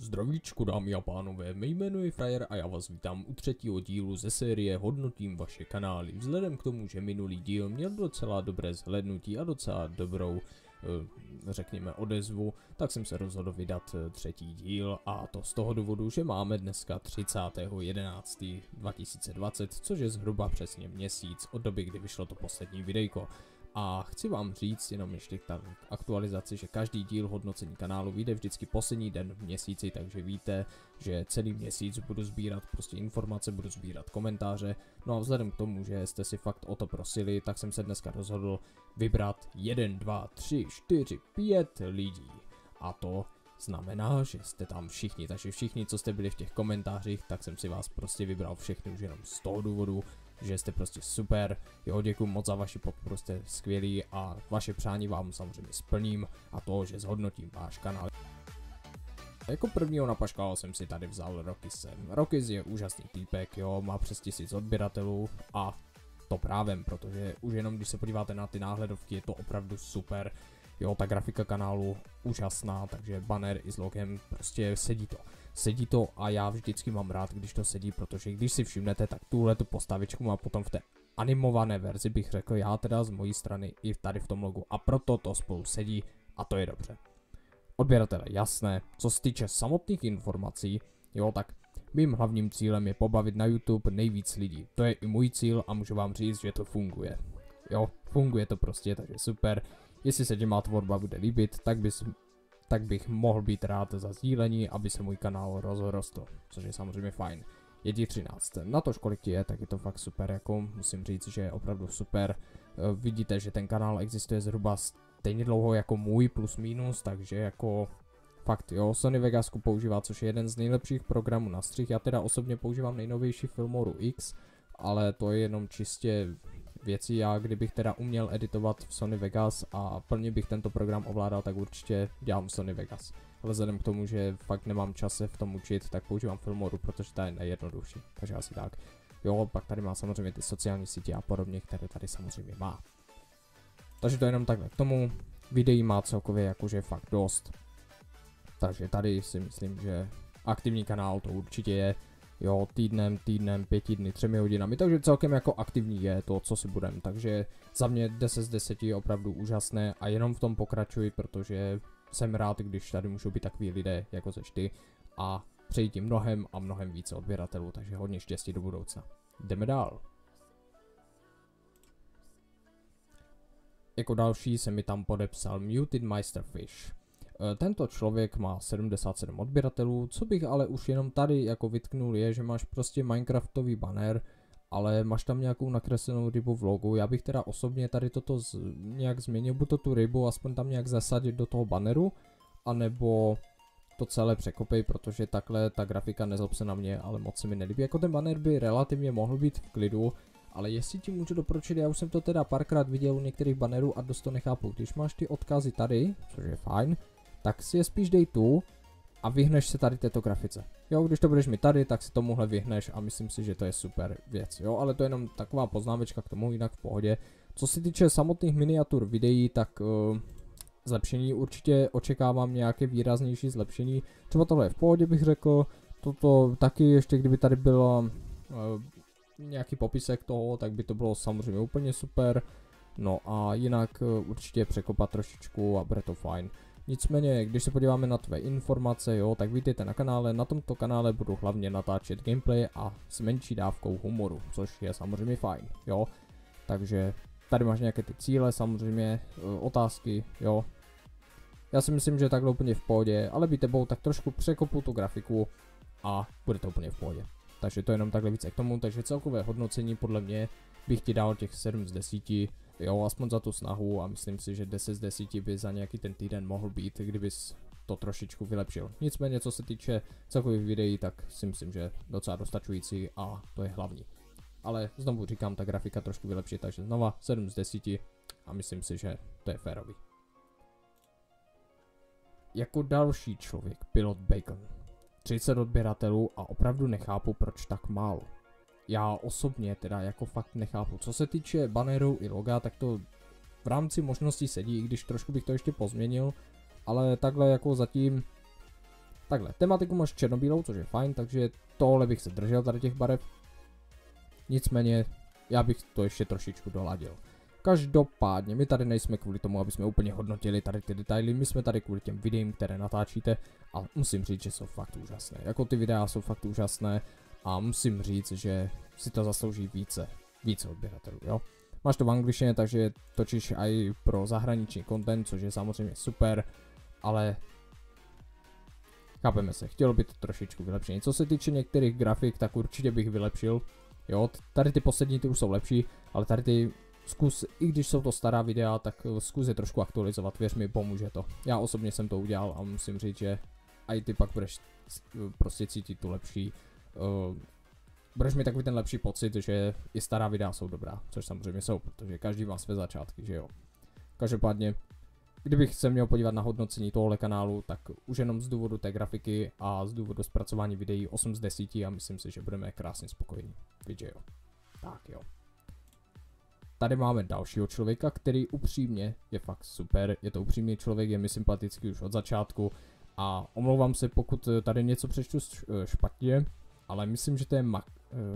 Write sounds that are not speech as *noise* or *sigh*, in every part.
Zdravíčku dámy a pánové, mé jméno je Frajer a já vás vítám u třetího dílu ze série Hodnotím vaše kanály. Vzhledem k tomu, že minulý díl měl docela dobré zhlednutí a docela dobrou, eh, řekněme, odezvu, tak jsem se rozhodl vydat eh, třetí díl a to z toho důvodu, že máme dneska 30.11.2020, což je zhruba přesně měsíc od doby, kdy vyšlo to poslední videjko. A chci vám říct jenom ještě tak aktualizaci, že každý díl hodnocení kanálu vyjde vždycky poslední den v měsíci, takže víte, že celý měsíc budu sbírat prostě informace, budu sbírat komentáře. No a vzhledem k tomu, že jste si fakt o to prosili, tak jsem se dneska rozhodl vybrat 1, 2, 3, 4, 5 lidí. A to znamená, že jste tam všichni, takže všichni, co jste byli v těch komentářích, tak jsem si vás prostě vybral všechny už jenom z toho důvodu, že jste prostě super. Jo, děkuji moc za vaši podporu, jste skvělí a vaše přání vám samozřejmě splním a to, že zhodnotím váš kanál. Jako prvního napaškal jsem si tady vzal Rokisem. Rokis je úžasný týpek, jo, má přes tisíc odběratelů a to právem, protože už jenom když se podíváte na ty náhledovky, je to opravdu super. Jo, ta grafika kanálu úžasná, takže banner i s logem, prostě sedí to sedí to a já vždycky mám rád, když to sedí, protože když si všimnete, tak tuhle tu postavičku má potom v té animované verzi bych řekl já teda z mojí strany i tady v tom logu a proto to spolu sedí a to je dobře. Odběratele, jasné, co se týče samotných informací, jo tak mým hlavním cílem je pobavit na YouTube nejvíc lidí. To je i můj cíl a můžu vám říct, že to funguje. Jo, funguje to prostě, takže super. Jestli se ti má tvorba bude líbit, tak bys tak bych mohl být rád za sdílení, aby se můj kanál rozrostl, což je samozřejmě fajn. Je ti 13. Na to, kolik ti je, tak je to fakt super, jako musím říct, že je opravdu super. E, vidíte, že ten kanál existuje zhruba stejně dlouho jako můj plus minus, takže jako fakt jo, Sony Vegasku používá, což je jeden z nejlepších programů na střih. Já teda osobně používám nejnovější Filmoru X, ale to je jenom čistě věcí. Já kdybych teda uměl editovat v Sony Vegas a plně bych tento program ovládal, tak určitě dělám Sony Vegas. Ale vzhledem k tomu, že fakt nemám čas se v tom učit, tak používám Filmoru, protože ta je nejjednodušší. Takže asi tak. Jo, pak tady má samozřejmě ty sociální sítě a podobně, které tady samozřejmě má. Takže to jenom takhle k tomu. Videí má celkově jakože fakt dost. Takže tady si myslím, že aktivní kanál to určitě je jo, týdnem, týdnem, pěti dny, třemi hodinami, takže celkem jako aktivní je to, co si budem, takže za mě 10 z 10 je opravdu úžasné a jenom v tom pokračuji, protože jsem rád, když tady můžou být takový lidé, jako seš ty a přeji ti mnohem a mnohem více odběratelů, takže hodně štěstí do budoucna. Jdeme dál. Jako další se mi tam podepsal Muted Meisterfish. Eh, tento člověk má 77 odběratelů, co bych ale už jenom tady jako vytknul je, že máš prostě Minecraftový banner, ale máš tam nějakou nakreslenou rybu v logu. Já bych teda osobně tady toto z, nějak změnil, buď to tu rybu aspoň tam nějak zasadit do toho banneru, anebo to celé překopej, protože takhle ta grafika nezlob se na mě, ale moc se mi nelíbí. Jako ten banner by relativně mohl být v klidu, ale jestli ti můžu doporučit, já už jsem to teda párkrát viděl u některých bannerů a dost to nechápu. Když máš ty odkazy tady, což je fajn, tak si je spíš dej tu a vyhneš se tady této grafice. Jo, když to budeš mít tady, tak si tomuhle vyhneš a myslím si, že to je super věc, jo, ale to je jenom taková poznámečka k tomu, jinak v pohodě. Co se týče samotných miniatur videí, tak uh, zlepšení určitě očekávám nějaké výraznější zlepšení. Třeba tohle je v pohodě bych řekl, toto taky ještě kdyby tady bylo uh, nějaký popisek toho, tak by to bylo samozřejmě úplně super. No a jinak uh, určitě překopat trošičku a bude to fajn. Nicméně, když se podíváme na tvé informace, jo, tak vítejte na kanále. Na tomto kanále budu hlavně natáčet gameplay a s menší dávkou humoru, což je samozřejmě fajn, jo. Takže tady máš nějaké ty cíle, samozřejmě, e, otázky, jo. Já si myslím, že takhle úplně v pohodě, ale by tebou tak trošku překopu tu grafiku a bude to úplně v pohodě. Takže to je jenom takhle více k tomu, takže celkové hodnocení podle mě bych ti dal těch 7 z 10, jo, aspoň za tu snahu a myslím si, že 10 z 10 by za nějaký ten týden mohl být, kdybys to trošičku vylepšil. Nicméně, co se týče celkových videí, tak si myslím, že docela dostačující a to je hlavní. Ale znovu říkám, ta grafika trošku vylepší, takže znova 7 z 10 a myslím si, že to je férový. Jako další člověk, pilot Bacon. 30 odběratelů a opravdu nechápu, proč tak málo já osobně teda jako fakt nechápu. Co se týče banneru i loga, tak to v rámci možností sedí, i když trošku bych to ještě pozměnil, ale takhle jako zatím Takhle, tematiku máš černobílou, což je fajn, takže tohle bych se držel tady těch barev. Nicméně, já bych to ještě trošičku doladil. Každopádně, my tady nejsme kvůli tomu, aby jsme úplně hodnotili tady ty detaily, my jsme tady kvůli těm videím, které natáčíte a musím říct, že jsou fakt úžasné. Jako ty videa jsou fakt úžasné a musím říct, že si to zaslouží více, více odběratelů, jo. Máš to v angličtině, takže točíš i pro zahraniční content, což je samozřejmě super, ale chápeme se, chtělo by to trošičku vylepšení. Co se týče některých grafik, tak určitě bych vylepšil, jo, tady ty poslední ty už jsou lepší, ale tady ty zkus, i když jsou to stará videa, tak zkus je trošku aktualizovat, věř mi, pomůže to. Já osobně jsem to udělal a musím říct, že i ty pak budeš prostě cítit tu lepší, uh, budeš mít takový ten lepší pocit, že i stará videa jsou dobrá, což samozřejmě jsou, protože každý má své začátky, že jo. Každopádně, kdybych se měl podívat na hodnocení tohohle kanálu, tak už jenom z důvodu té grafiky a z důvodu zpracování videí 8 z 10 a myslím si, že budeme krásně spokojení. Víš, jo. Tak jo. Tady máme dalšího člověka, který upřímně je fakt super, je to upřímný člověk, je mi sympatický už od začátku a omlouvám se, pokud tady něco přečtu špatně, ale myslím, že to je ma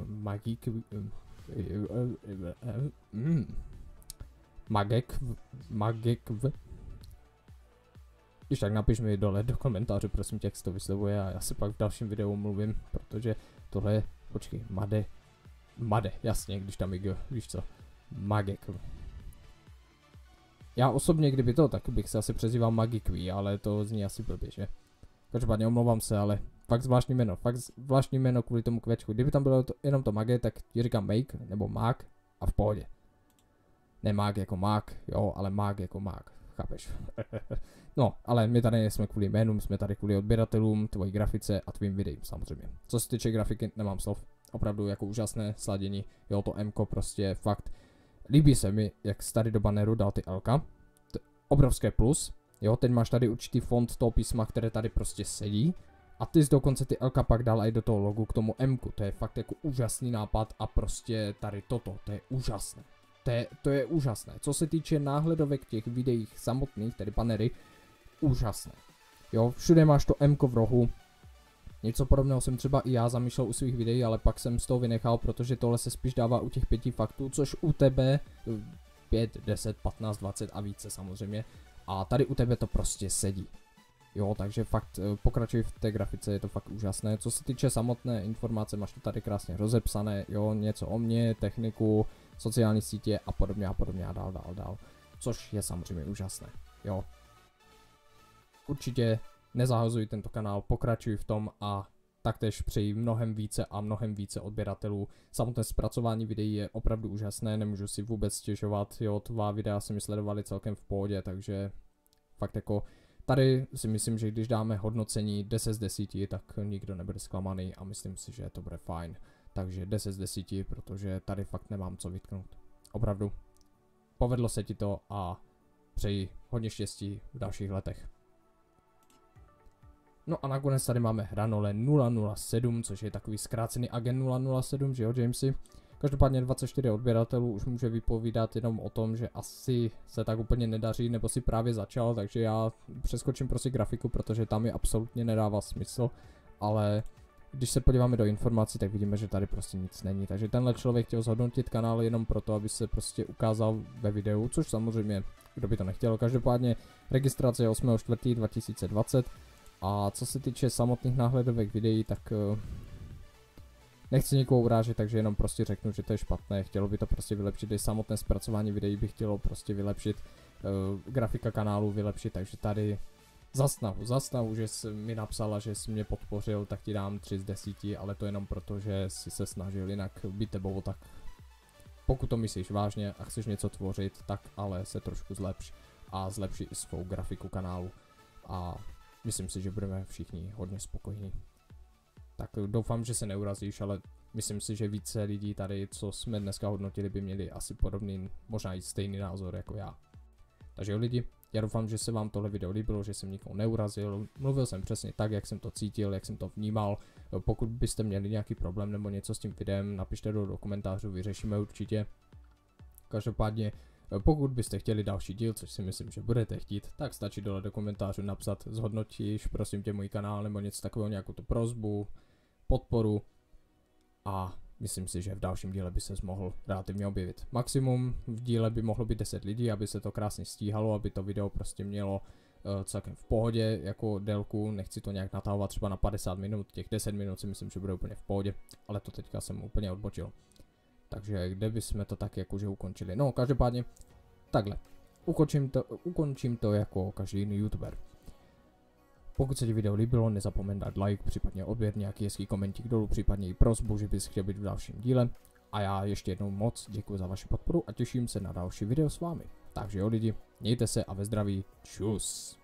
magik... Magek... Magek... Když tak napiš mi dole do komentáře, prosím tě, jak se to vyslovuje a já se pak v dalším videu mluvím, protože tohle je, počkej, Made, Made, jasně, když tam je, víš co, Magek. Já osobně, kdyby to, tak bych se asi přezýval Magikví, ale to zní asi blbě, že? Každopádně omlouvám se, ale fakt zvláštní jméno, fakt zvláštní jméno kvůli tomu kvečku. Kdyby tam bylo to, jenom to Mage, tak ti říkám Make, nebo Mag a v pohodě. Ne Mag jako Mag, jo, ale Mag jako Mag, chápeš? *laughs* no, ale my tady jsme kvůli jménům, jsme tady kvůli odběratelům, tvojí grafice a tvým videím samozřejmě. Co se týče grafiky, nemám slov, opravdu jako úžasné sladění, jo, to M prostě fakt Líbí se mi, jak starý do banneru dal ty L. Obrovské plus. Jo, teď máš tady určitý font toho písma, které tady prostě sedí. A ty jsi dokonce ty L pak dal i do toho logu k tomu M. To je fakt jako úžasný nápad a prostě tady toto, to je úžasné. To je, to je úžasné. Co se týče náhledovek těch videích samotných, tedy bannery, úžasné. Jo, všude máš to M v rohu, Něco podobného jsem třeba i já zamýšlel u svých videí, ale pak jsem z toho vynechal, protože tohle se spíš dává u těch pěti faktů, což u tebe 5, 10, 15, 20 a více samozřejmě. A tady u tebe to prostě sedí. Jo, takže fakt eh, pokračuj v té grafice, je to fakt úžasné. Co se týče samotné informace, máš to tady krásně rozepsané, jo, něco o mně, techniku, sociální sítě a podobně a podobně a dál, dál, dál. Což je samozřejmě úžasné, jo. Určitě nezahazuj tento kanál, pokračuj v tom a taktéž přeji mnohem více a mnohem více odběratelů. Samotné zpracování videí je opravdu úžasné, nemůžu si vůbec stěžovat, jo, tvá videa se mi sledovali celkem v pohodě, takže fakt jako tady si myslím, že když dáme hodnocení 10 z 10, tak nikdo nebude zklamaný a myslím si, že to bude fajn. Takže 10 z 10, protože tady fakt nemám co vytknout. Opravdu. Povedlo se ti to a přeji hodně štěstí v dalších letech. No a nakonec tady máme Hranole 007, což je takový zkrácený agent 007, že jo Jamesy? Každopádně 24 odběratelů už může vypovídat jenom o tom, že asi se tak úplně nedaří, nebo si právě začal, takže já přeskočím prostě grafiku, protože tam je absolutně nedává smysl, ale když se podíváme do informací, tak vidíme, že tady prostě nic není. Takže tenhle člověk chtěl zhodnotit kanál jenom proto, aby se prostě ukázal ve videu, což samozřejmě, kdo by to nechtěl. Každopádně registrace je 8.4.2020, a co se týče samotných náhledovek videí, tak uh, nechci nikoho urážet, takže jenom prostě řeknu, že to je špatné, chtělo by to prostě vylepšit, i samotné zpracování videí by chtělo prostě vylepšit, uh, grafika kanálu vylepšit, takže tady za snahu, za snahu, že jsi mi napsala, že jsi mě podpořil, tak ti dám 3 z 10, ale to jenom proto, že jsi se snažil jinak být tebou, tak pokud to myslíš vážně a chceš něco tvořit, tak ale se trošku zlepš a zlepši i svou grafiku kanálu. A myslím si, že budeme všichni hodně spokojení. Tak doufám, že se neurazíš, ale myslím si, že více lidí tady, co jsme dneska hodnotili, by měli asi podobný, možná i stejný názor jako já. Takže jo lidi, já doufám, že se vám tohle video líbilo, že jsem nikoho neurazil, mluvil jsem přesně tak, jak jsem to cítil, jak jsem to vnímal. Pokud byste měli nějaký problém nebo něco s tím videem, napište do, do komentářů, vyřešíme určitě. Každopádně Pokud byste chtěli další díl, což si myslím, že budete chtít, tak stačí dole do komentářů napsat zhodnotíš prosím tě můj kanál nebo něco takového, nějakou tu prozbu, podporu a myslím si, že v dalším díle by se mohl relativně objevit. Maximum v díle by mohlo být 10 lidí, aby se to krásně stíhalo, aby to video prostě mělo uh, celkem v pohodě jako délku, nechci to nějak natahovat třeba na 50 minut, těch 10 minut si myslím, že bude úplně v pohodě, ale to teďka jsem úplně odbočil. Takže kde bychom to tak jakože ukončili? No, každopádně takhle. Ukončím to, ukončím to jako každý jiný youtuber. Pokud se ti video líbilo, nezapomeň dát like, případně odběr, nějaký hezký komentík dolů, případně i prosbu, že bys chtěl být v dalším díle. A já ještě jednou moc děkuji za vaši podporu a těším se na další video s vámi. Takže jo lidi, mějte se a ve zdraví, čus.